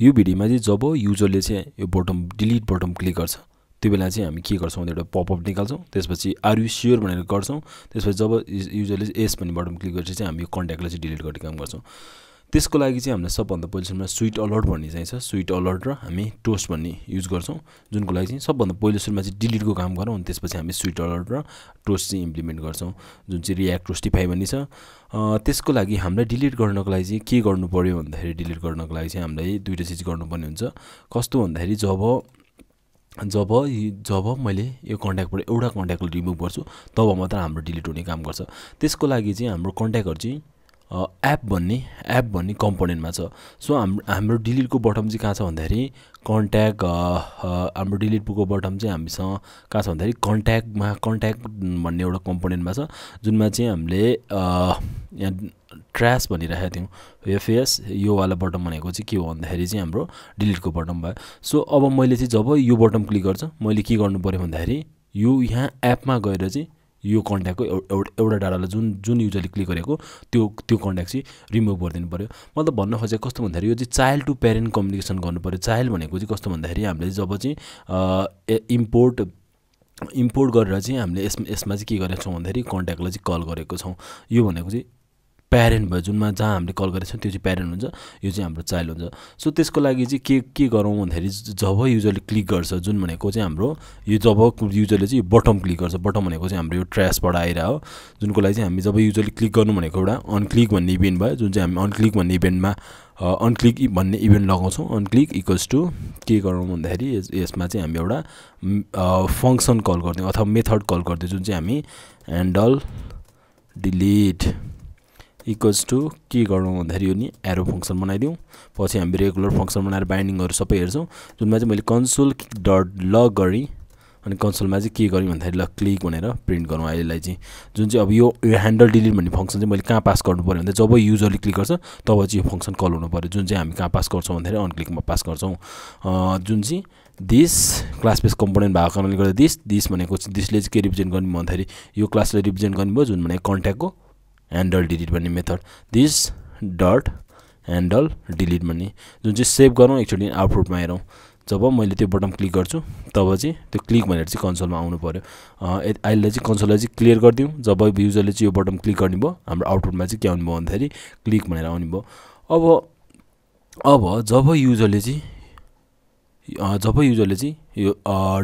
यो भिडियोमा चाहिँ जब युजरले चाहिँ यो बटम डिलिट बटम क्लिक गर्छ त्यो बेला चाहिँ हामी के गर्छौँ एउटा पपअप निकाल्छौँ। त्यसपछि आर यु स्योर भनेर गर्छौँ। त्यसपछि जब युजरले एस भन्ने बटम क्लिक गरेपछि चाहिँ हामी यो कन्ट्याक्टलाई चाहिँ डिलिट गर्ने काम गर्छौँ। त्यसको लागि चाहिँ हामीलाई सबभन्दा पहिलो सुरुमा स्विट अलर्ट भन्ने चाहिँ छ स्विट अलर्ट र हामी टोस्ट भन्ने युज गर्छौँ। जुनको लागि चाहिँ सबभन्दा पहिलो सुरुमा चाहिँ डिलिटको काम गरौँ। अनि त्यसपछि हामी स्विट अलर्ट र टोस्ट चाहिँ इम्प्लिमेन्ट गर्छौँ। जुन चाहिँ रियाक्ट टोस्टिफाई भन्ने छ। त्यसको लागि हामीलाई डिलिट गर्नको लागि चाहिँ के गर्नु पऱ्यो भन्दाखेरि डिलिट गर्नको लागि चाहिँ हामीलाई दुइटा चिज गर्नुपर्ने हुन्छ। कस्तो भन्दाखेरि जब जब जब मैले यो कन्ट्याक्टबाट एउटा कन्ट्याक्टलाई रिमुभ गर्छु तब मात्र हाम्रो डिलिट हुने काम गर्छ। त्यसको लागि चाहिँ हाम्रो कन्ट्याक्टहरू चाहिँ एप भन्ने एप भन्ने कम्पोनेन्टमा छ। सो हाम्रो हाम्रो डिलिटको बटम चाहिँ कहाँ छ भन्दाखेरि कन्ट्याक्ट हाम्रो डिलिट बुकको बटम चाहिँ हामीसँग कहाँ छ भन्दाखेरि कन्ट्याक्टमा कन्ट्याक्ट भन्ने एउटा कम्पोनेन्टमा छ जुनमा चाहिँ हामीले यहाँ ट्र्यास भनिरहेको थियौँ। एफएस योवाला बटम भनेको चाहिँ के हो भन्दाखेरि चाहिँ हाम्रो डिलिटको बटम भयो। सो अब मैले चाहिँ जब यो बटम क्लिक गर्छ मैले के गर्नु पऱ्यो भन्दाखेरि यो यहाँ एपमा गएर चाहिँ यो कन्ट्याक्टको एउटा डाटालाई जुन जुन युजरले क्लिक गरेको त्यो त्यो कन्ट्याक्ट चाहिँ रिमुभ गरिदिनु पऱ्यो मतलब भन्न खोजेको कस्तो भन्दाखेरि यो चाहिँ चाइल्ड टु प्यारेन्ट कम्युनिकेसन पऱ्यो चाइल्ड भनेको चाहिँ कस्तो भन्दाखेरि हामीले जब चाहिँ इम्पोर्ट इम्पोर्ट गरेर चाहिँ हामीले यसमा यसमा चाहिँ के गरेको छौँ भन्दाखेरि कन्ट्याक्टलाई चाहिँ कल गरेको छौँ। यो भनेको चाहिँ प्यारेन्ट भयो जुनमा जहाँ हामीले कल गरेको छौँ त्यो चाहिँ प्यारेन्ट हुन्छ। यो चाहिँ हाम्रो चाइल्ड हुन्छ। सो त्यसको लागि चाहिँ के के गरौँ भन्दाखेरि जब युजरले क्लिक गर्छ जुन भनेको चाहिँ हाम्रो यो जब युजरले चाहिँ बटम क्लिक गर्छ। बटम भनेको चाहिँ हाम्रो यो ट्र्यासबाट आइरह हो। जुनको लागि चाहिँ हामी जब युजरले क्लिक गर्नु भनेको एउटा अनक्लिक भन्ने इभेन्ट भयो जुन चाहिँ हामी अनक्लिक भन्ने इभेन्टमा अनक्लिक भन्ने इभेन्ट लगाउँछौँ। अनक्लिक इक्वल्स टु के गरौँ भन्दाखेरि यसमा चाहिँ हामी एउटा फङ्सन कल गरिदिउँ अथवा मेथड कल गरिदिउँ जुन चाहिँ हामी ह्यान्डल डिलिट इक्वल्स टु के गरौँ भन्दाखेरि यो नि एरो फङ्सन बनाइदिउँ। पछि हामी रेगुलर फङ्सन बनाएर बाइन्डिङहरू सबै हेर्छौँ। जुनमा चाहिँ मैले कन्सोल डट लग गरेँ अनि कन्सोलमा चाहिँ के गरेँ भन्दाखेरि ल क्लिक भनेर प्रिन्ट गरौँ अहिलेलाई चाहिँ। जुन चाहिँ अब यो यो ह्यान्डल डिलिट भन्ने फङ्सन चाहिँ मैले कहाँ पास गर्नु पऱ्यो भने जब युजरले क्लिक गर्छ तब चाहिँ यो फङ्सन कल हुनु पऱ्यो जुन चाहिँ हामी कहाँ पास गर्छौँ भन्दाखेरि अनक्लिकमा पास गर्छौँ। जुन चाहिँ दिस क्लास बेस कम्पोनेन्ट भएको कारणले गर्दा दिस दिस भनेको दिसले चाहिँ के रिप्रेजेन्ट गर्ने भन्दाखेरि यो क्लासलाई रिप्रेजेन्ट गर्नुभयो भयो जुन भनेको कन्ट्याक्टको ह्यान्डल डिलिट भन्ने method this dot handle delete भन्ने। जुन चाहिँ सेभ गरौँ एकचोटि आउटपुटमा हेरौँ। जब मैले त्यो बटन क्लिक गर्छु तब चाहिँ त्यो क्लिक भनेर चाहिँ कन्सोलमा आउनु पऱ्यो अहिले चाहिँ कन्सोललाई चाहिँ क्लियर गरिदिउँ। जब युजरले चाहिँ यो बटन क्लिक गर्ने भयो हाम्रो आउटपुटमा चाहिँ के आउनु भयो भन्दाखेरि क्लिक भनेर आउने भयो। अब अब जब युजरले चाहिँ जब युजरले चाहिँ यो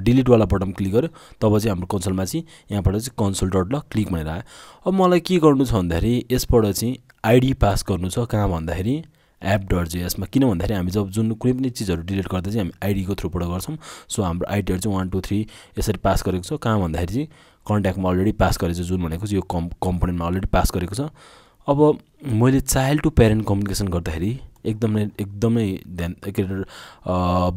डिलिटवाला बटन क्लिक गर्यो तब चाहिँ हाम्रो कन्सोलमा चाहिँ यहाँबाट चाहिँ कन्सोल डट ल क्लिक भनेर आयो। अब मलाई के गर्नु छ भन्दाखेरि यसबाट चाहिँ आइडी पास गर्नु छ कहाँ भन्दाखेरि एप डट यसमा किन भन्दाखेरि हामी जब जुन कुनै पनि चिजहरू डिलिट गर्दा चाहिँ हामी आइडीको थ्रुबाट गर्छौँ। सो हाम्रो आइडीहरू चाहिँ वान टू थ्री यसरी पास गरेको छ। कहाँ भन्दाखेरि चाहिँ कन्ट्याक्टमा अलरेडी पास गरेको छ जुन भनेको चाहिँ यो कम् कम्पोनेन्टमा अलरेडी पास गरेको छ। अब मैले चाइल्ड टु प्यारेन्ट कम्युनिकेसन गर्दाखेरि एकदमै एकदमै ध्यान के अरे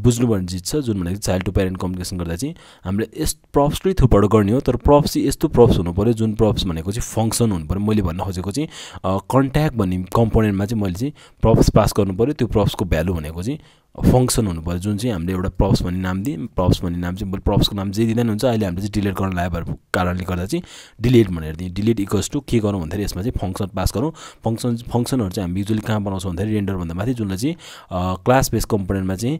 बुझ्नुपर्ने चिज छ जुन भनेको चाइल्ड टु प्यारेन्ट कम्युनिकेसन गर्दा चाहिँ हामीले यस प्रप्सकै थ्रुबाट गर्ने हो तर प्रप्स चाहिँ यस्तो प्रप्स हुनु पऱ्यो जुन प्रप्स भनेको चाहिँ फङ्सन हुनु पऱ्यो मैले भन्न खोजेको चाहिँ कन्ट्याक्ट भन्ने कम्पोनेन्टमा चाहिँ मैले चाहिँ प्रप्स पास गर्नु पऱ्यो त्यो प्रप्सको भ्यालु भनेको चाहिँ फङ्सन हुनु पऱ्यो जुन चाहिँ हामीले एउटा प्रप्स भन्ने नाम दिएँ प्रप्स भन्ने नाम चाहिँ मैले प्रप्सको नाम जे दिँदैन हुन्छ अहिले हामीले चाहिँ डिलिट गर्न लाग्यो भएको कारणले गर्दा चाहिँ डिलिट भनेर दिएँ डिलिट इक्वल्स टु के गरौँ भन्दाखेरि यसमा चाहिँ फङ्सन पास गरौँ। फङ्सन फङ्सनहरू चाहिँ हामी युजली कहाँ बनाउँछौँ भन्दाखेरि रेन्डरभन्दा माथि जुनलाई चाहिँ क्लास बेस कम्पोनेन्टमा चाहिँ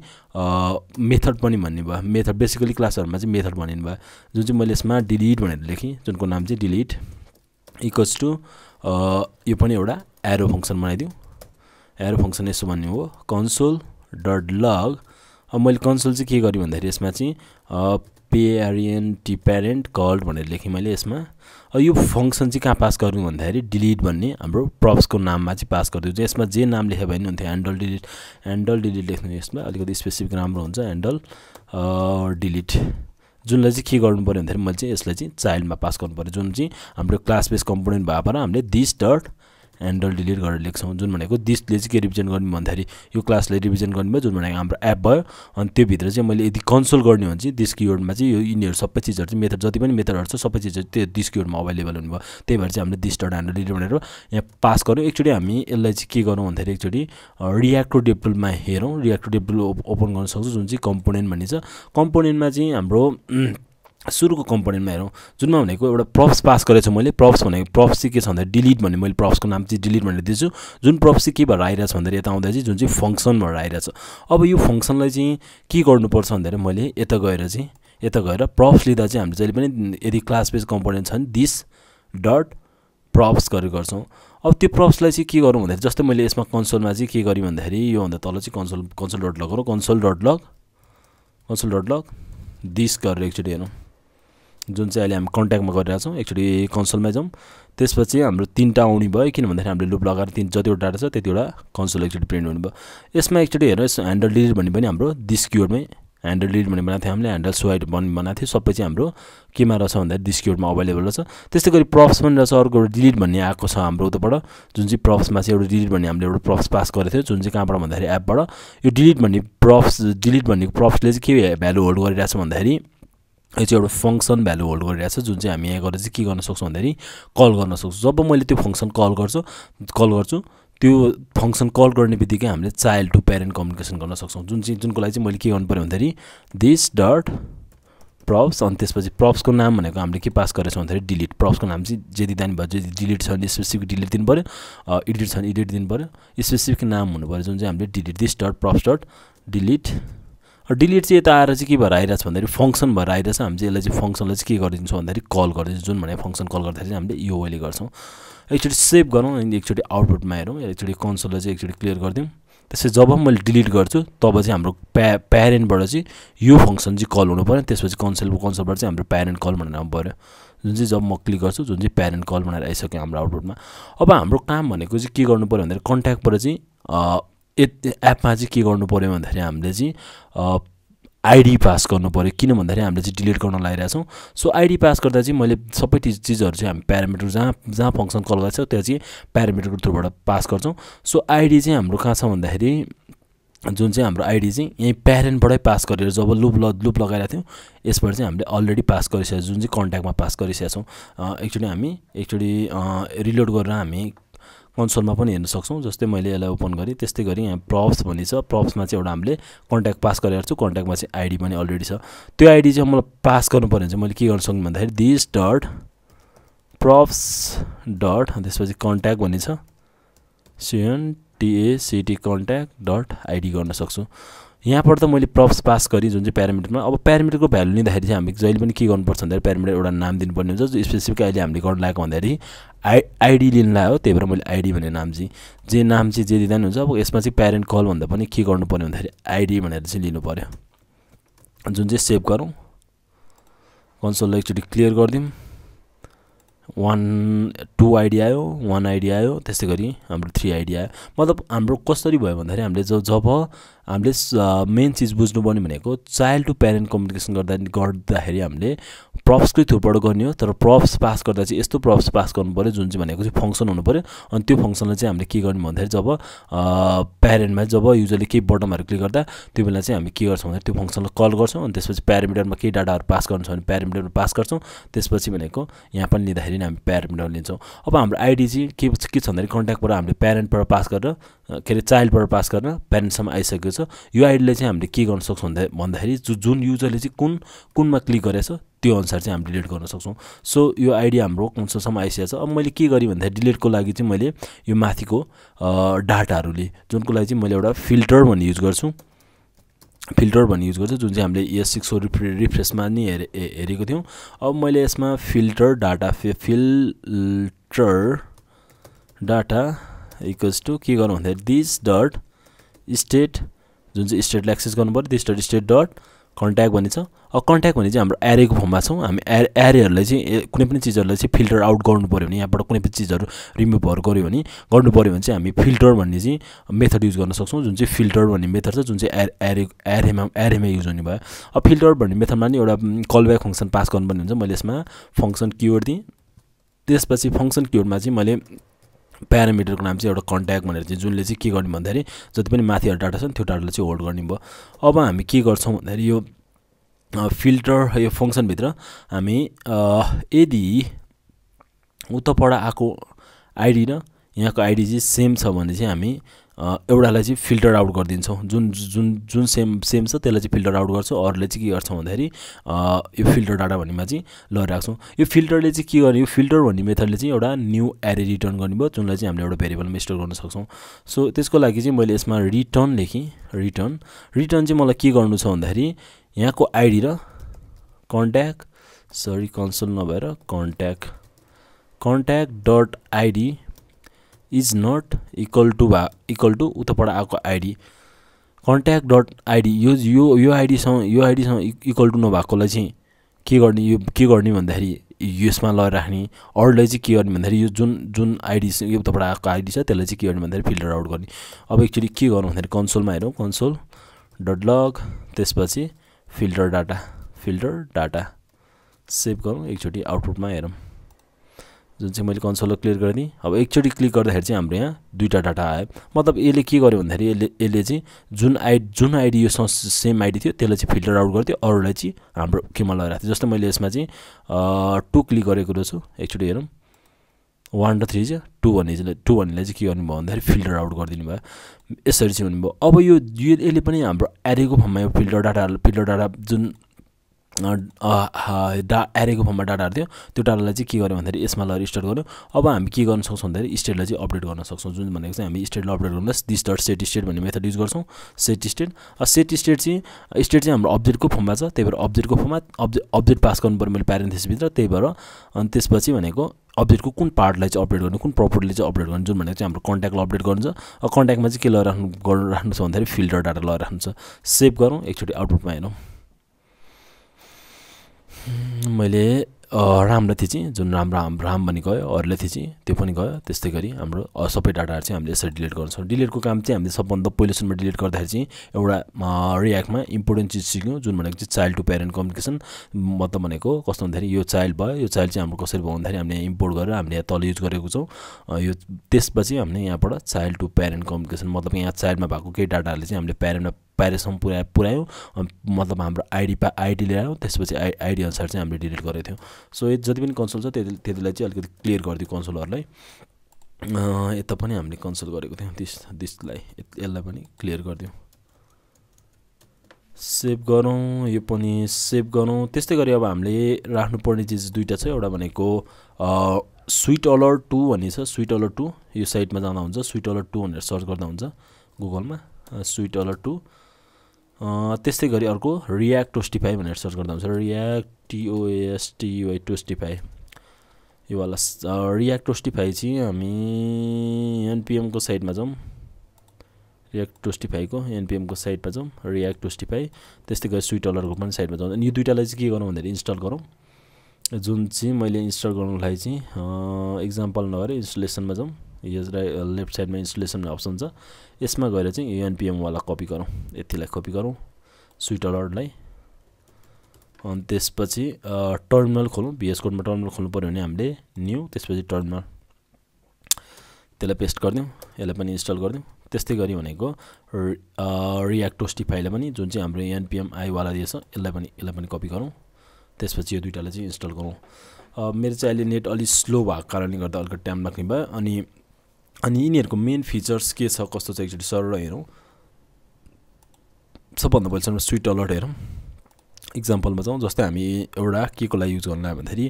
मेथड पनि भन्ने भयो। मेथड बेसिकली क्लासहरूमा चाहिँ मेथड भनिनु भयो। जुन चाहिँ मैले यसमा डिलिट भनेर लेखेँ जुनको नाम चाहिँ डिलिट इक्वल्स टु यो पनि एउटा एरो फङ्सन बनाइदिउँ। एरो फङ्सन यसो भन्ने हो। Console dot log. अब मैले कन्सोल चाहिँ के गरेँ भन्दाखेरि यसमा चाहिँ पेरिएन टी प्यारेन्ट कल्ड भनेर लेखेँ मैले यसमा। यो फङ्सन चाहिँ कहाँ पास गर्नु भन्दाखेरि डिलिट भन्ने हाम्रो प्रप्सको नाममा चाहिँ पास गरिदिउँछ यसमा जे नाम लेख्यो भने हुन्थ्यो ह्यान्डल डिलिट ह्यान्डल डिलिट लेख्नु यसमा अलिकति स्पेसिफिक राम्रो हुन्छ ह्यान्डल डिलिट जुनलाई चाहिँ के गर्नु पऱ्यो भन्दाखेरि मैले चाहिँ यसलाई चाहिँ चाइल्डमा पास गर्नु पऱ्यो। जुन चाहिँ हाम्रो क्लास बेस कम्पोनेन्ट भएर हामीले दिस डट ह्यान्डल डिलिट गरेर लेख्छौँ। जुन भनेको दिसले चाहिँ के रिप्रेजेन्ट गर्ने भन्दाखेरि यो क्लासलाई रिप्रेजेन्ट गर्ने भयो जुन भनेको हाम्रो एप भयो। अनि त्योभित्र चाहिँ मैले यदि कन्सोल गर्ने हो भने चाहिँ दिस किवर्डमा चाहिँ यो यिनीहरू सबै चिजहरू चाहिँ मेथड जति पनि मेथडहरू छ सबै चिजहरू त्यो दिस किवर्डमा अभाइलेबल हुनुभयो त्यही भएर चाहिँ हामीले दिस डट ह्यान्डल डिलिट भनेर यहाँ पास गऱ्यौँ। एकचोटि हामी यसलाई चाहिँ के गरौँ भन्दाखेरि एकचोटि रियाक्टो डेब्लुमा हेरौँ। रियाक्टो डेब्लु ओपन गर्न सक्छौँ जुन चाहिँ कम्पोनेन्ट भन्ने छ कम्पोनेन्टमा चाहिँ हाम्रो सुरुको कम्पोनेन्टमा हेरौँ जुनमा भनेको एउटा प्रप्स पास गरेको छु मैले प्रप्स भनेको प्रप्स चाहिँ के छ भन्दा डिलिट भन्ने मैले प्रप्सको नाम चाहिँ डिलिट भनेर दिन्छु। जुन प्रप्स चाहिँ के भएर आइरहेछ भन्दाखेरि यता आउँदा चाहिँ जुन चाहिँ फङ्सन भएर आइरहेछ। अब यो फङ्सनलाई चाहिँ के गर्नुपर्छ भन्दाखेरि मैले यता गएर चाहिँ यता गएर प्रप्स लिँदा चाहिँ हामीले जहिले पनि यदि क्लास बेस कम्पोनेन्ट छ भने दिस डट प्रप्स गरेर गर्छौँ। अब त्यो प्रप्सलाई चाहिँ के गरौँ भन्दाखेरि जस्तै मैले यसमा कन्सोलमा चाहिँ के गरेँ भन्दाखेरि योभन्दा तल चाहिँ console console dot log console dot log console dot log this गरेर एकचोटि हेरौँ। जुन चाहिँ अहिले हामी कन्ट्याक्टमा गरिरहेको छौँ एकचोटि कन्सोलमा जाउँ। त्यसपछि हाम्रो तिनवटा आउने भयो किन भन्दाखेरि हामीले लुप लगाएर तिन जतिवटा डाटा छ त्यतिवटा कन्सोल एकचोटि प्रिन्ट हुने भयो। यसमा एकचोटि हेर्नु यस ह्यान्डल डिलिट भन्ने पनि हाम्रो दिस किवर्डमै ह्यान्डल डिलिट भन्ने बनाएको थियो हामीले ह्यान्डल स्वाइट भन्ने बनाएको थियो। सबै चाहिँ हाम्रो केमा रहेछ भन्दाखेरि दिस किवर्डमा अभाइलेबल रहेछ। त्यस्तै गरी प्रप्स पनि रहेछ अर्को एउटा डिलिट भन्ने आएको छ हाम्रो उताबाट। जुन चाहिँ प्रप्समा चाहिँ एउटा डिलिट भन्ने हामीले एउटा प्रप्स पास गरेको थियो जुन चाहिँ कहाँबाट भन्दाखेरि एपबाट यो डिलिट भन्ने प्रप्स डिलिट भन्ने प्रप्सले चाहिँ के भ्यालु होल्ड गरिरहेको छ भन्दाखेरि यो चाहिँ एउटा फङ्सन भ्यालु होल्ड गरिरहेको छ जुन चाहिँ हामी यहाँ गएर चाहिँ के गर्न सक्छौँ भन्दाखेरि कल गर्न सक्छौँ। जब मैले त्यो फङ्सन कल गर्छु कल गर्छु त्यो फङ्सन कल गर्ने बित्तिकै हामीले चाइल्ड टु प्यारेन्ट कम्युनिकेसन गर्न सक्छौँ। जुन चाहिँ जुनको लागि चाहिँ मैले के गर्नु पऱ्यो भन्दाखेरि दिस डट प्रप्स अनि त्यसपछि प्रप्सको नाम भनेको हामीले के पास गरेछौँ भन्दाखेरि डिलिट प्रप्सको नाम चाहिँ जे दिँदा नि भयो जे डिलिट छ भने स्पेसिफिक डिलिट दिनु पऱ्यो एडिट छ भने एडिट दिनु पऱ्यो। स्पेसिफिक नाम हुनु पऱ्यो जुन चाहिँ हामीले delete this dot props dot delete delete चाहिँ यता आएर चाहिँ के भएर आइरहेको छ भन्दाखेरि फङ्सन भएर आइरहेछ। हामी चाहिँ यसलाई चाहिँ फङ्सनलाई चाहिँ के गरिदिन्छौँ भन्दाखेरि कल गरिदिन्छौँ। जुन भने फङ्सन कल गर्दाखेरि चाहिँ हामीले यो वेले गर्छौँ। एकचोटि सेभ गरौँ अनि एकचोटि आउटपुटमा हेरौँ। एकचोटि कन्सोललाई चाहिँ एकचोटि क्लियर गरिदिउँ। त्यसपछि जब मैले डिलिट गर्छु तब चाहिँ हाम्रो प्या प्यारेन्टबाट चाहिँ यो फङ्सन चाहिँ कल हुनु पऱ्यो। त्यसपछि कन्सोल कन्सोलबाट चाहिँ हाम्रो प्यारेन्ट कल भनेर आउनु पऱ्यो। जुन चाहिँ जब म क्लिक गर्छु जुन चाहिँ प्यारेन्ट कल भनेर आइसक्यो हाम्रो आउटपुटमा। अब हाम्रो काम भनेको चाहिँ के गर्नु पऱ्यो भन्दाखेरि कन्ट्याक्टबाट चाहिँ एपमा चाहिँ के गर्नु पऱ्यो भन्दाखेरि हामीले चाहिँ आइडी पास गर्नु पऱ्यो किन भन्दाखेरि हामीले चाहिँ डिलिट गर्न लगाइरहेछौँ सो आइडी पास गर्दा चाहिँ मैले सबै चिजहरू चाहिँ हामी प्यारामिटर जहाँ जहाँ फङ्सन कल गर्छ त्यहाँ चाहिँ प्यारामिटरको थ्रुबाट पास गर्छौँ। सो आइडी चाहिँ हाम्रो कहाँ छ भन्दाखेरि जुन चाहिँ हाम्रो आइडी चाहिँ यहीँ प्यारेन्टबाटै पास गरेर जब लुप ल लुप लगाइरहेको थियौँ यसबाट चाहिँ हामीले अलरेडी पास गरिसकेको जुन चाहिँ कन्ट्याक्टमा पास गरिसकेका छौँ। एकचोटि हामी एकचोटि रिलोड गरेर हामी कन्सोलमा पनि हेर्न सक्छौँ जस्तै मैले यसलाई ओपन गरेँ। त्यस्तै गरी यहाँ प्रप्स भन्ने छ। प्रप्समा चाहिँ एउटा हामीले कन्ट्याक्ट पास गरेर छु कन्ट्याक्टमा चाहिँ आइडी पनि अलरेडी छ। त्यो आइडी चाहिँ मलाई पास गर्नु पऱ्यो भने चाहिँ मैले के गर्न सक्नु भन्दाखेरि दिस डट प्रप्स डट त्यसपछि कन्ट्याक्ट भन्ने छ। सिएन टिएसिटी कन्ट्याक्ट डट आइडी गर्न सक्छु। यहाँबाट त मैले प्रप्स पास गरेँ जुन चाहिँ प्यारामिटरमा अब प्यारामिटरको भ्यालु लिँदाखेरि चाहिँ हामी जहिले पनि के गर्नुपर्छ भन्दाखेरि प्यारामिटर एउटा नाम दिनुपर्ने हुन्छ स्पेसिफिक अहिले हामीले गर्न लागेको भन्दाखेरि आइ आइडी लिनु लाग्यो त्यही भएर मैले आइडी भन्ने नाम चाहिँ जे नाम चाहिँ जे दिँदा हुन्छ। अब यसमा चाहिँ प्यारेन्ट कल भन्दा पनि के गर्नु पऱ्यो भन्दाखेरि आइडी भनेर चाहिँ लिनु पऱ्यो जुन चाहिँ सेभ गरौँ। कन्सोललाई एकचोटि क्लियर गरिदिउँ। वान टू आइडी आयो वान आइडी आयो त्यस्तै गरी हाम्रो थ्री आइडी आयो। मतलब हाम्रो कसरी भयो भन्दाखेरि हामीले जब हामीले मेन चिज बुझ्नुपर्ने भनेको चाइल्ड टु प्यारेन्ट कम्युनिकेसन गर्दा गर्दाखेरि हामीले प्रप्सकै थ्रुबाट गर्ने हो तर प्रप्स पास गर्दा चाहिँ यस्तो प्रप्स पास गर्नु पऱ्यो जुन चाहिँ भनेको चाहिँ फङ्सन हुनु पऱ्यो अनि त्यो फङ्सनलाई चाहिँ हामीले के गर्ने भन्दाखेरि जब प्यारेन्टमा जब युजली केही बटमहरू क्लिक गर्दा त्यो बेला चाहिँ हामी के गर्छौँ भन्दाखेरि त्यो फङ्सनलाई कल गर्छौँ। अनि त्यसपछि प्यारामिटरमा केही डाटाहरू पास गर्नु छ भने प्यारामिटरमा पास गर्छौँ। त्यसपछि भनेको यहाँ पनि लिँदाखेरि हामी प्यारामिटर लिन्छौँ। अब हाम्रो आइडी चाहिँ के के छ भन्दाखेरि कन्ट्याक्टबाट हामीले प्यारेन्टबाट पास गरेर के अरे चाइल्डबाट पास गर्न प्यारेन्टसम्म आइसकेको छ। यो आइडीलाई चाहिँ हामीले के गर्न सक्छौँ भन्दा भन्दाखेरि जुन युजरले चाहिँ कुन कुनमा क्लिक गरेछ त्यो अनुसार चाहिँ हामी डिलिट गर्न सक्छौँ। सो यो आइडी हाम्रो कन्सोलसम्म आइसकेको छ? अब मैले के गरेँ भन्दाखेरि डिलिटको लागि चाहिँ मैले यो माथिको डाटाहरू लिएँ जुनको लागि चाहिँ मैले एउटा फिल्टर भन्ने युज गर्छु। फिल्टर भन्ने युज गर्छु जुन चाहिँ हामीले एस सिक्सको रिफ्रे रिफ्रेसमा नि हेरे हेरेको थियौँ। अब मैले यसमा filter data filter data equals to के गरौँ भन्दाखेरि दिस डट स्टेट जुन चाहिँ स्टेटलाई एक्सेस गर्नु पऱ्यो this dot state dot contact भन्ने अब कन्ट्याक्ट भने चाहिँ हाम्रो एरेको फर्ममा छौँ। हामी ए एरेहरूलाई चाहिँ कुनै पनि चिजहरूलाई चाहिँ फिल्टर आउट गर्नु पऱ्यो भने यहाँबाट कुनै पनि चिजहरू रिमुभहरू गऱ्यो भने गर्नु पऱ्यो भने चाहिँ हामी फिल्टर भन्ने चाहिँ मेथड युज गर्न सक्छौँ। जुन चाहिँ फिल्टर भन्ने मेथड छ जुन चाहिँ एर एरे एरेमा एरेमा युज हुने भयो। अब फिल्टर भन्ने मेथडमा नि एउटा कलब्याक फङ्सन पास गर्नुपर्ने हुन्छ। मैले यसमा फङ्सन किवर्ड दिएँ। त्यसपछि फङ्सन किवर्डमा चाहिँ मैले प्यारामिटरको नाम चाहिँ एउटा कन्ट्याक्ट भनेर चाहिँ जुनले चाहिँ के गर्ने भन्दाखेरि जति पनि माथिहरू डाटा छ नि त्यो डाटालाई चाहिँ होल्ड गर्ने भयो। अब हामी के गर्छौँ भन्दाखेरि यो फिल्टर यो फङ्सनभित्र हामी यदि उताबाट आएको आइडी र यहाँको आइडी चाहिँ सेम छ भने चाहिँ हामी एउटालाई चाहिँ फिल्टर आउट गरिदिन्छौँ। जुन जुन जुन सेम सेम छ त्यसलाई चाहिँ फिल्टर आउट गर्छौँ। अरूले चाहिँ के गर्छौँ भन्दाखेरि यो फिल्टर डाटा भन्नेमा चाहिँ लगाइराख्छौँ यो फिल्टरले चाहिँ के गर्ने यो फिल्टर भन्ने मेथडले चाहिँ एउटा न्यू एरे रिटर्न गर्ने भयो जुनलाई चाहिँ हामीले एउटा भेरिएबलमा स्टोर गर्न सक्छौँ। सो त्यसको लागि चाहिँ मैले यसमा रिटर्न लेखेँ। रिटर्न। रिटर्न चाहिँ मलाई के गर्नु छ भन्दाखेरि यहाँको आइडी र कन्ट्याक्ट सरी कन्सोल नभएर contact. Contact dot ID is not equal to भा इक्वल टु उताबाट आएको आइडी कन्ट्याक्ट डट आइडी यो यो यो आइडीसँग यो आइडीसँग इक्वल टु नभएकोलाई चाहिँ के गर्ने यो के गर्ने भन्दाखेरि यसमा लगेर राख्ने अरूलाई चाहिँ के गर्ने भन्दाखेरि यो जुन जुन आइडी यो उताबाट आएको आइडी छ त्यसलाई चाहिँ के गर्ने भन्दाखेरि फिल्टर आउट गर्ने अब एकचोटि के गर्नु भन्दाखेरि कन्सोलमा हेरौँ कन्सोल डट लग त्यसपछि filter data filter data save गरौँ एकचोटि आउटपुटमा हेरौँ जुन चाहिँ मैले कन्सोललाई क्लियर गरिदिएँ अब एकचोटि क्लिक गर्दाखेरि चाहिँ हाम्रो यहाँ दुईवटा डाटा आयो। मतलब यसले के गर्यो भन्दाखेरि यसले यसले चाहिँ जुन आइडी जुन आइडी यो सेम आइडी थियो त्यसलाई चाहिँ फिल्टर आउट गर्थ्यो अरूलाई चाहिँ हाम्रो केमा लगाइरहेको थियो। जस्तै मैले यसमा चाहिँ टु क्लिक गरेको रहेछु एकचोटि हेरौँ। वान र थ्री चाहिँ टू भन्ने चाहिँ टू भन्नेलाई चाहिँ के गर्नुभयो भन्दाखेरि फिल्टर आउट गरिदिनु भयो। यसरी चाहिँ हुनुभयो अब यो यसले पनि हाम्रो एरेको फर्ममा यो फिल्टर डाटा फिल्टर डाटा जुन डा एरेको फर्ममा डाटाहरू थियो। त्यो डाटालाई चाहिँ के गर्यो भन्दाखेरि यसमा लगेर स्टार्ट गर्यो। अब हामी के गर्न सक्छौँ भन्दाखेरि स्टेटलाई चाहिँ अपडेट गर्न सक्छौँ। जुन भनेको चाहिँ हामी स्टेटलाई अपडेट गर्दा दिस डट सेट स्टेट भन्ने मेथड युज गर्छौँ। सेट स्टेट सेट स्टेट चाहिँ स्टेट चाहिँ हाम्रो अब्जेक्टको फर्ममा छ। त्यही भएर अब्जेक्टको फर्ममा अब्जेक्ट अब्जेक्ट पास गर्नु पऱ्यो मैले प्यारेन्थेसभित्र त्यही भएर अनि त्यसपछि भनेको अब्जेक्टको कुन पार्टलाई चाहिँ अपडेट गर्नु कुन प्रपर्टीले चाहिँ अपडेट गर्नु जुन भनेको चाहिँ हाम्रो कन्ट्याक्टलाई अपडेट गर्नु छ। कन्ट्याक्टमा चाहिँ के लगाएर राख्नु गर्नु राख्नु छ भन्दाखेरि फिल्टर डाटा लगाएर राख्नु छ। सेभ गरौँ। एकचोटि आउटपुटमा हेरौँ। मैले रामलाई थिचेँ जुन राम राम राम भन्ने गयो अरूले थिचेँ त्यो पनि गयो त्यस्तै गरी हाम्रो सबै डाटाहरू चाहिँ हामीले यसरी डिलिट गर्छौँ। डिलिटको काम चाहिँ हामीले सबभन्दा पहिलो सुनमा डिलिट गर्दाखेरि चाहिँ एउटा रियाक्टमा इम्पोर्टेन्ट चिज सिक्यौँ जुन भनेको चाहिँ चाइल्ड टु प्यारेन्ट कम्युनिकेसन मतलब भनेको कस्तो भन्दाखेरि यो चाइल्ड भयो यो चाइल्ड चाहिँ हाम्रो कसरी भयो भन्दाखेरि हामीले इम्पोर्ट गरेर हामीले यहाँ तल युज गरेको छौँ। यो त्यसपछि हामीले यहाँबाट चाइल्ड टु प्यारेन्ट कम्युनिकेसन मतलब यहाँ चाइल्डमा भएको केही डाटाहरूले चाहिँ हामीले प्यारेन्टमा प्यारेसम्म पुऱ्याए पुऱ्यायौँ। मतलब हाम्रो आइडी पा आइडी लिएर त्यसपछि आइ आइडी अनुसार चाहिँ हामीले डिलिट गरेको थियौँ। सो यो जति पनि कन्सोल छ त्यति त्यतिलाई चाहिँ अलिकति क्लियर गरिदियो कन्सोलहरूलाई यता पनि हामीले कन्सोल गरेको थियौँ दिस दिसलाई यसलाई पनि क्लियर गरिदिउँ सेभ गरौँ यो पनि सेभ गरौँ। त्यस्तै गरी अब हामीले राख्नुपर्ने चिज दुइटा छ। एउटा भनेको स्विट अलर्ट टू भन्ने छ स्विट अलर्ट टू यो साइटमा जाँदा हुन्छ। स्विट अलर्ट टू भनेर सर्च गर्दा हुन्छ गुगलमा स्विट अलर्ट टू त्यस्तै गरी अर्को रियाक्ट टोस्टिफाई भनेर सर्च गर्दा हुन्छ। रियाक्ट टिओएसटियुआई टोस्टिफाई यो वाला रियाक्ट टोस्टिफाई चाहिँ हामी एनपिएमको साइडमा जाउँ रियाक्ट टोस्टिफाईको एनपिएमको साइडमा जाउँ रियाक्ट टोस्टिफाई त्यस्तै गरी स्विट अलरको पनि साइडमा जाउँ अनि यो दुइटालाई चाहिँ के गरौँ भन्दाखेरि इन्स्टल गरौँ। जुन चाहिँ मैले इन्स्टल गर्नुको लागि चाहिँ इक्जाम्पल नगरेर इन्स्टलेसनमा जाउँ यो लेफ्ट साइडमा इन्स्टलेसन अप्सन छ यसमा गएर चाहिँ यो एनपिएमवाला कपी गरौँ। यतिलाई कपी गरौँ स्विट अलर्टलाई। अनि त्यसपछि टर्मिनल खोलौँ। भिएस कोडमा टर्मिनल खोल्नु पऱ्यो भने हामीले न्यू त्यसपछि टर्मिनल। त्यसलाई पेस्ट गरिदिउँ यसलाई पनि इन्स्टल गरिदिउँ। त्यस्तै गरी भनेको रियाक्ट टोस्टिफाईलाई पनि जुन चाहिँ हाम्रो एनपिएम आईवाला दिएछ यसलाई पनि यसलाई पनि कपी गरौँ। त्यसपछि यो दुइटालाई चाहिँ इन्स्टल गरौँ। मेरो चाहिँ अहिले नेट अलिक स्लो भएको कारणले गर्दा अलिकति टाइम लाग्ने भयो। अनि अनि यिनीहरूको मेन फिचर्स के छ कस्तो छ एकचोटि सर हेरौँ। सबभन्दा पहिलासम्म स्विट अलर्ट हेरौँ। इक्जाम्पलमा जाउँ जस्तै हामी एउटा के को लागि युज गर्नलाई भन्दाखेरि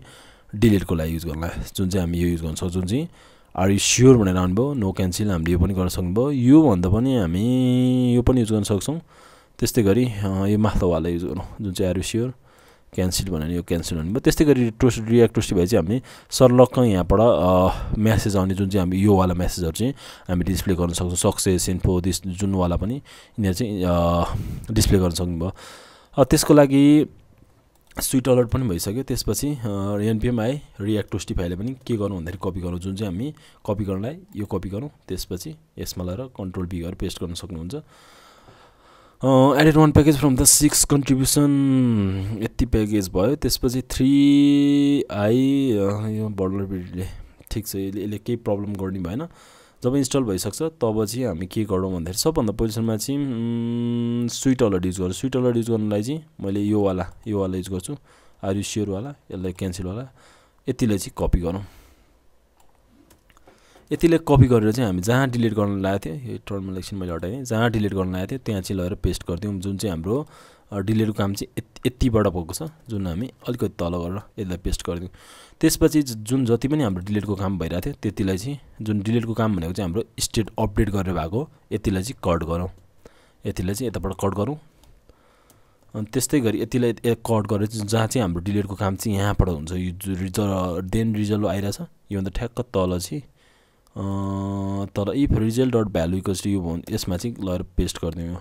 डिलिटको लागि युज गर्नलाई जुन चाहिँ हामी यो युज गर्छौँ जुन चाहिँ आर यु स्योर भनेर आउनुभयो? नो क्यान्सिल हामीले यो पनि गर्न सक्नुभयो। यो भन्दा पनि हामी यो पनि युज गर्न सक्छौँ। त्यस्तै गरी यो माथिल्लोवाला युज गरौँ जुन चाहिँ आर यु स्योर क्यान्सल भन्यो यो क्यान्सल हुने भयो। त्यस्तै गरी टोस्ट रियाक्ट टोस्टी भए चाहिँ हामी सर्लक्क यहाँबाट म्यासेज आउने जुन चाहिँ हामी योवाला म्यासेजहरू चाहिँ हामी डिस्प्ले गर्न सक्छौँ। सक्सेस इन्फो दिस जुनवाला पनि यिनीहरू चाहिँ डिस्प्ले गर्न सक्नुभयो। त्यसको लागि स्विट अलर्ट पनि भइसक्यो। त्यसपछि एनपिएम आए टोस्टिफाईले पनि के गरौँ भन्दाखेरि कपी गरौँ जुन चाहिँ हामी कपी गर्नलाई यो कपी गरौँ त्यसपछि यसमा लगाएर कन्ट्रोल बी गरेर पेस्ट गर्न सक्नुहुन्छ। Added one package from the six contribution यति प्याकेज भयो। त्यसपछि थ्री आई यो बर्डरबिडले ठिक छ यसले यसले केही प्रब्लम गर्ने भएन। जब इन्स्टल भइसक्छ तब चाहिँ हामी के गरौँ भन्दाखेरि सबभन्दा पोजिसनमा चाहिँ स्विट अलर्ट युज गर्छु स्विट अलर्ट युज गर्नुलाई चाहिँ मैले योवाला योवाला युज गर्छु। आर यु यसलाई क्यान्सलवाला यतिलाई चाहिँ कपी गरौँ। यतिले कपी गरेर चाहिँ हामी जहाँ डिलिट गर्न लागेको थियो यो टर्मिनल एकछिन मैले हटाएँ। जहाँ डिलिट गर्न लागेको थियो त्यहाँ चाहिँ लगेर पेस्ट गरिदिउँ जुन चाहिँ हाम्रो डिलिटको काम चाहिँ यतिबाट भएको छ जुन हामी अलिकति तल गरेर यसलाई पेस्ट गरिदिउँ। त्यसपछि जुन जति पनि हाम्रो डिलिटको काम भइरहेको थियो त्यतिलाई चाहिँ जुन डिलिटको काम भनेको चाहिँ हाम्रो स्टेट अपडेट गरेर भएको यतिलाई चाहिँ कट गरौँ। यतिलाई चाहिँ यताबाट कट गरौँ। अनि त्यस्तै गरी यतिलाई कट गरेर जहाँ चाहिँ हाम्रो डिलिटको काम चाहिँ यहाँबाट हुन्छ यो देन रिजल्ट आइरहेछ योभन्दा ठ्याक्क तल चाहिँ तर if result dot value equals यो भयो यसमा चाहिँ लगेर पेस्ट गरिदिउँ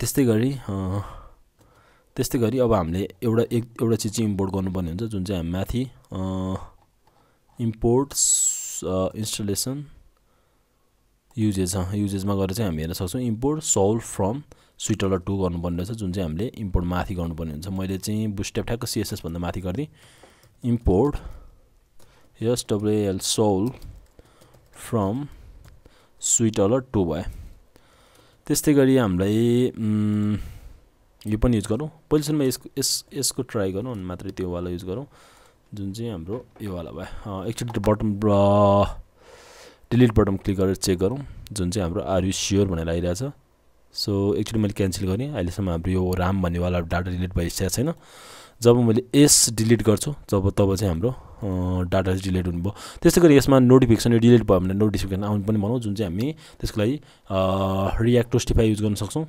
त्यस्तै गरी त्यस्तै गरी अब हामीले एउटा एक एउटा चिज चाहिँ इम्पोर्ट गर्नुपर्ने हुन्छ जुन चाहिँ हामी माथि इम्पोर्ट इन्स्टलेसन युजेज युजेजमा गएर चाहिँ हामी हेर्न सक्छौँ। Import Swal from sweetalert two गर्नुपर्ने रहेछ जुन चाहिँ हामीले इम्पोर्ट माथि गर्नुपर्ने हुन्छ। मैले चाहिँ बुस्टेप ठ्याक्क सिएसएसभन्दा माथि गरिदिएँ। Import SWL Swal from sweetalert two भयो त्यस्तै गरी हामीलाई यो पनि युज गरौँ। पहिलेसम्म यसको यस यसको ट्राई गरौँ अनि मात्रै त्योवाला युज गरौँ। जुन चाहिँ हाम्रो योवाला भयो। एकचोटि बटम डिलिट बटम क्लिक गरेर चेक गरौँ जुन चाहिँ हाम्रो आर यु स्योर भनेर आइरहेछ। सो एकचोटि मैले क्यान्सल गरेँ। अहिलेसम्म हाम्रो यो राम भन्नेवाला डाटा डिलिट भइसकेको छैन। जब मैले एस डिलिट गर्छु जब तब चाहिँ हाम्रो डाटा चाहिँ डिलिट हुनुभयो। त्यस्तै गरी यसमा नोटिफिकेसन यो डिलिट भयो भने नोटिफिकेसन आउनु पनि भनौँ जुन चाहिँ हामी त्यसको लागि रियाक्ट टोस्टिफाई युज गर्न सक्छौँ।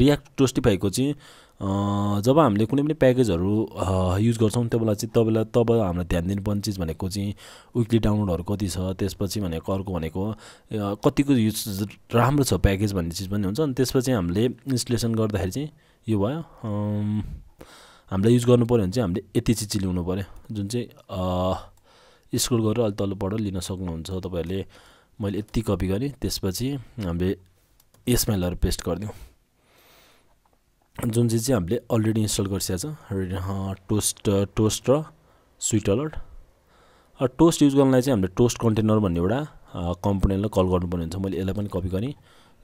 रियाक्ट टोस्टिफाईको चाहिँ जब हामीले कुनै पनि प्याकेजहरू युज गर्छौँ त्यो बेला चाहिँ तपाईँलाई तब हामीलाई ध्यान दिनुपर्ने चिज भनेको चाहिँ विकली डाउनलोडहरू कति छ त्यसपछि भनेको अर्को भनेको कतिको युज राम्रो छ प्याकेज भन्ने चिज पनि हुन्छ। अनि त्यसपछि हामीले इन्स्टलेसन गर्दाखेरि चाहिँ यो भयो हामीलाई युज गर्नु पऱ्यो भने चाहिँ हामीले यति चिज ल्याउनु पऱ्यो जुन चाहिँ स्क्रोल गरेर अलिक तल्लोबाट लिन सक्नुहुन्छ तपाईँहरूले। मैले यति कपी गरेँ त्यसपछि हामीले यसमा पेस्ट गरिदिउँ। जुन चाहिँ चाहिँ हामीले अलरेडी इन्स्टल गरिसकेको छ टोस्ट टोस्ट र स्विट अलर्ट। टोस्ट युज गर्नलाई चाहिँ हामीले टोस्ट कन्टेनर भन्ने एउटा कम्पोनेन्टलाई कल गर्नुपर्ने हुन्छ मैले यसलाई पनि कपी गरेँ।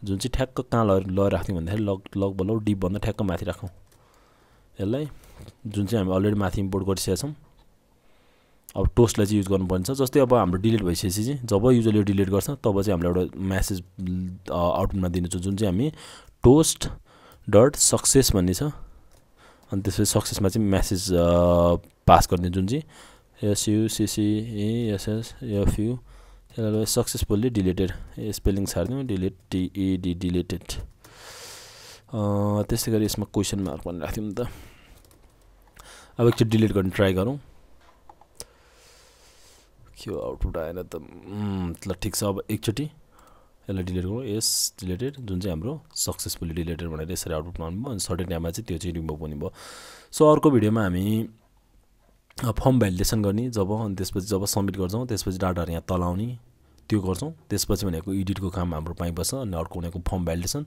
जुन चाहिँ ठ्याक्क कहाँ लगेर लगेर राख्थ्यौँ भन्दाखेरि लग लग डिपभन्दा ठ्याक्क माथि राखौँ। यसलाई जुन चाहिँ हामी अलरेडी माथि इम्पोर्ट गरिसकेका छौँ अब टोस्टलाई चाहिँ युज गर्नुपर्ने छ जस्तै अब हाम्रो डिलिट भइसकेपछि चाहिँ जब युजरले डिलिट गर्छ तब चाहिँ हामीले एउटा म्यासेज आउटपुटमा दिनेछौँ जुन चाहिँ हामी टोस्ट डट सक्सेस भन्ने छ अनि त्यसपछि सक्सेसमा चाहिँ म्यासेज पास गर्ने जुन चाहिँ S U C C E S S F U यसलाई successfully deleted spelling छाडिदिउँ delete T E D deleted त्यस्तै गरी यसमा क्वेसन मार्क पनि राख्थ्यौँ नि त। अब एकचोटि डिलिट गर्ने ट्राई गरौँ। के आउटपुट आएन त? ल ठिक छ अब एकचोटि यसलाई डिलिट गरौँ। यस डिलिटेड जुन चाहिँ हाम्रो सक्सेसफुल्ली डिलिटेड भनेर यसरी आउटपुट आउनुभयो अनि सर्टेन टाइममा चाहिँ त्यो चाहिँ रिमुभ हुने भयो। सो अर्को भिडियोमा हामी फर्म भ्यालिडेसन गर्ने जब अनि त्यसपछि जब सबमिट गर्छौँ त्यसपछि डाटाहरू यहाँ तल आउने त्यो गर्छौँ। त्यसपछि भनेको एडिटको काम हाम्रो पाइबस्छ अनि अर्को भनेको फर्म भ्यालिडेसन।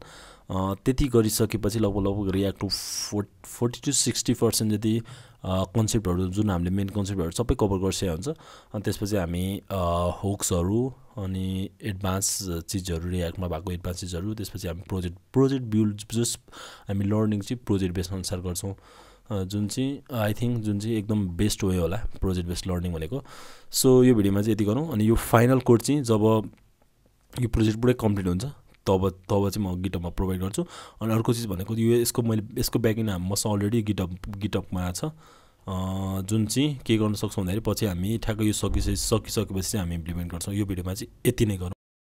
त्यति गरिसकेपछि लगभग लगभग react to fort forty to sixty percent जति कन्सेप्टहरू जुन हामीले मेन कन्सेप्टहरू सबै कभर गरिसकेको हुन्छ अनि त्यसपछि हामी होक्सहरू अनि एडभान्स चिजहरू रियाक्टमा भएको एडभान्स चिजहरू त्यसपछि हामी प्रोजेक्ट प्रोजेक्ट बिल्ड जस्ट हामी लर्निङ चाहिँ प्रोजेक्ट बेस अनुसार गर्छौँ। जुन चाहिँ आई थिङ्क जुन चाहिँ एकदम बेस्ट वे होला प्रोजेक्ट बेस्ड लर्निङ भनेको। सो यो भिडियोमा चाहिँ यति गरौँ अनि यो फाइनल कोड चाहिँ जब यो प्रोजेक्ट पुरै कम्प्लिट हुन्छ तब तब चाहिँ म गिटअपमा प्रोभाइड गर्छु। अनि अर्को चिज भनेको यो यसको मैले यसको ब्याकिङ मसँग अलरेडी गिटअप गिटअपमा छ। जुन चाहिँ के गर्न सक्छौँ भन्दाखेरि पछि हामी ठ्याक्कै यो सकिसके सकिसकेपछि चाहिँ हामी इम्प्लिमेन्ट गर्छौँ। यो भिडियोमा चाहिँ यति नै गरौँ।